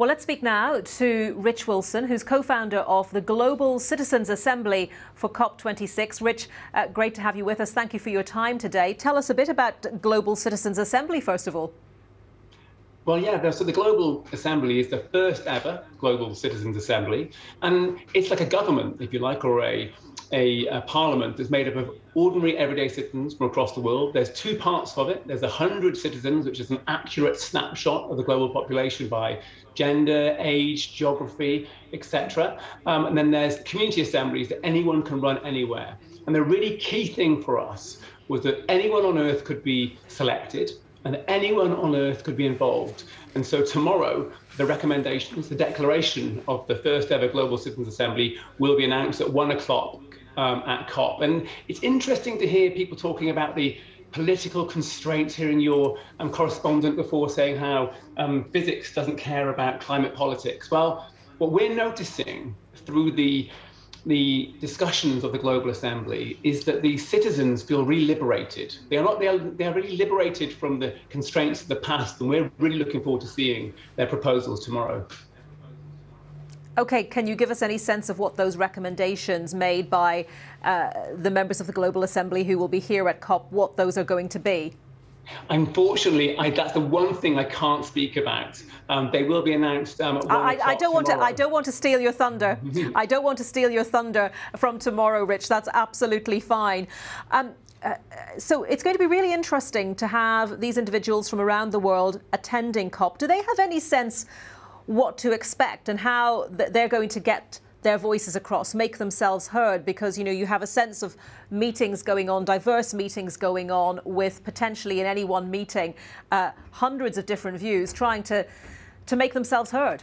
Well, let's speak now to Rich Wilson, who's co founder of the Global Citizens Assembly for COP26. Rich, uh, great to have you with us. Thank you for your time today. Tell us a bit about Global Citizens Assembly, first of all. Well, yeah, so the Global Assembly is the first ever Global Citizens Assembly. And it's like a government, if you like, or a a, a, parliament that's made up of ordinary everyday citizens from across the world. There's two parts of it. There's 100 citizens, which is an accurate snapshot of the global population by gender, age, geography, etc. Um, and then there's community assemblies that anyone can run anywhere. And the really key thing for us was that anyone on earth could be selected and anyone on earth could be involved. And so tomorrow, the recommendations, the declaration of the first ever Global Citizens Assembly will be announced at one o'clock um, at COP. And it's interesting to hear people talking about the political constraints, hearing your um, correspondent before saying how um, physics doesn't care about climate politics. Well, what we're noticing through the the discussions of the Global Assembly is that the citizens feel really liberated. They are not, they are, they are really liberated from the constraints of the past, and we're really looking forward to seeing their proposals tomorrow. Okay, can you give us any sense of what those recommendations made by uh, the members of the Global Assembly who will be here at COP, what those are going to be? Unfortunately, I, that's the one thing I can't speak about. Um, they will be announced. Um, I, I, don't want tomorrow. to. I don't want to steal your thunder. I don't want to steal your thunder from tomorrow, Rich. That's absolutely fine. Um, uh, so it's going to be really interesting to have these individuals from around the world attending COP. Do they have any sense what to expect and how they're going to get their voices across, make themselves heard, because you know you have a sense of meetings going on, diverse meetings going on, with potentially in any one meeting uh, hundreds of different views, trying to to make themselves heard.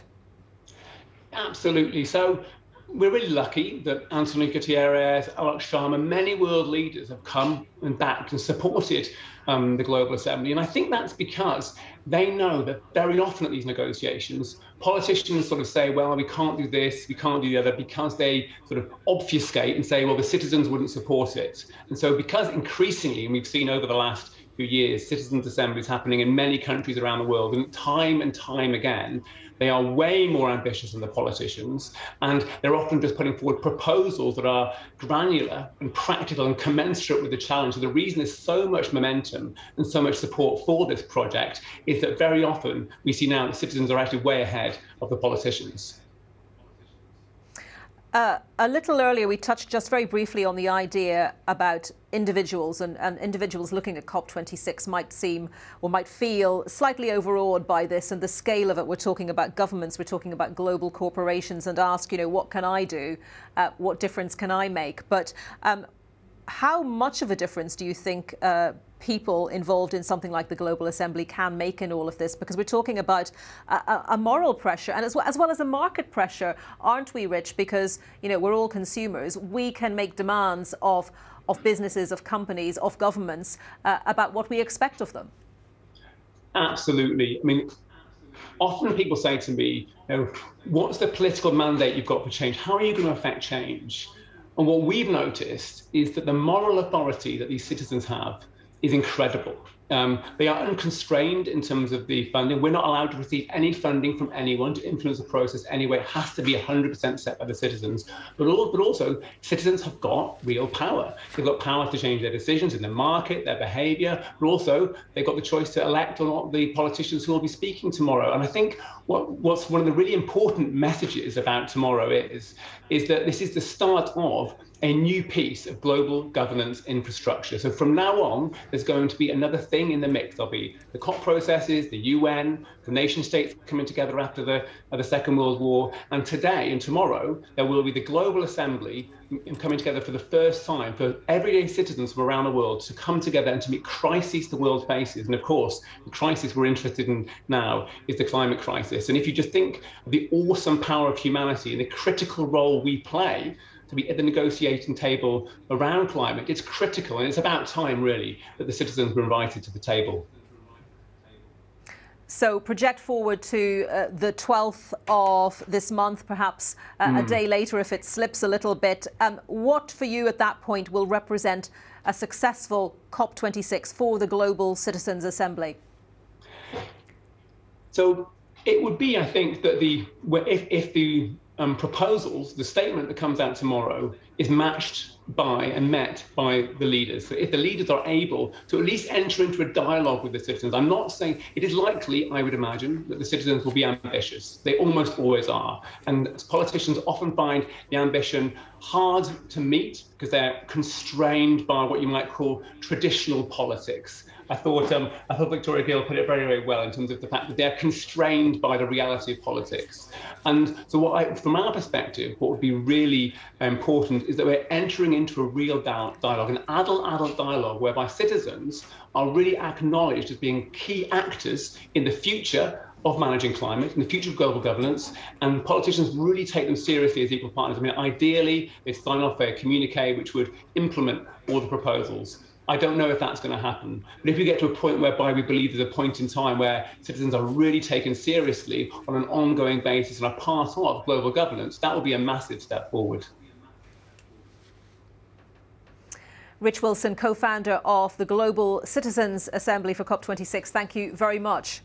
Absolutely. So we're really lucky that Antonio Guterres, Alok Sharma, many world leaders have come and backed and supported um, the Global Assembly. And I think that's because they know that very often at these negotiations, politicians sort of say, well, we can't do this, we can't do the other, because they sort of obfuscate and say, well, the citizens wouldn't support it. And so because increasingly, and we've seen over the last years, citizens' assemblies happening in many countries around the world, and time and time again, they are way more ambitious than the politicians, and they're often just putting forward proposals that are granular and practical and commensurate with the challenge. So the reason there's so much momentum and so much support for this project is that very often we see now that citizens are actually way ahead of the politicians. Uh, a little earlier, we touched just very briefly on the idea about individuals, and, and, individuals looking at COP26 might seem or might feel slightly overawed by this and the scale of it. We're talking about governments, we're talking about global corporations, and ask, you know, what can I do? Uh, what difference can I make? But um, how much of a difference do you think uh, people involved in something like the Global Assembly can make in all of this? Because we're talking about a, a moral pressure and as well, as well as a market pressure, aren't we, Rich? Because you know we're all consumers. We can make demands of of businesses, of companies, of governments uh, about what we expect of them. Absolutely. I mean, often people say to me, you know, what's the political mandate you've got for change? How are you going to affect change? And what we've noticed is that the moral authority that these citizens have is incredible. Um, they are unconstrained in terms of the funding. We're not allowed to receive any funding from anyone to influence the process anyway. It has to be 100% set by the citizens. But, all, but also, citizens have got real power. They've got power to change their decisions in the market, their behavior, but also they've got the choice to elect or not the politicians who will be speaking tomorrow. And I think what, what's one of the really important messages about tomorrow is, is that this is the start of a new piece of global governance infrastructure. So from now on, there's going to be another thing in the mix. There'll be the COP processes, the UN, the nation states coming together after the, uh, the Second World War. And today and tomorrow, there will be the Global Assembly coming together for the first time for everyday citizens from around the world to come together and to meet crises the world faces. And of course, the crisis we're interested in now is the climate crisis. And if you just think of the awesome power of humanity and the critical role we play, to be at the negotiating table around climate. It's critical, and it's about time, really, that the citizens were invited to the table. So project forward to uh, the 12th of this month, perhaps uh, mm. a hmm. day later if it slips a little bit. Um, what for you at that point will represent a successful COP26 for the Global Citizens Assembly? So It would be, I think, that the if, if the um, proposals, the statement that comes out tomorrow, is matched by and met by the leaders. So if the leaders are able to at least enter into a dialogue with the citizens, I'm not saying it is likely, I would imagine, that the citizens will be ambitious. They almost always are. And politicians often find the ambition hard to meet because they're constrained by what you might call traditional politics. I thought um, I thought Victoria Gill put it very very well in terms of the fact that they're constrained by the reality of politics. And so, what I, from our perspective, what would be really important is that we're entering into a real dialogue, an adult-adult dialogue, whereby citizens are really acknowledged as being key actors in the future of managing climate in the future of global governance, and politicians really take them seriously as equal partners. I mean, ideally, they sign off a communique which would implement all the proposals. I don't know if that's going to happen. But if we get to a point whereby we believe there's a point in time where citizens are really taken seriously on an ongoing basis and are part of global governance, that will be a massive step forward. Rich Wilson, co founder of the Global Citizens Assembly for COP26, thank you very much.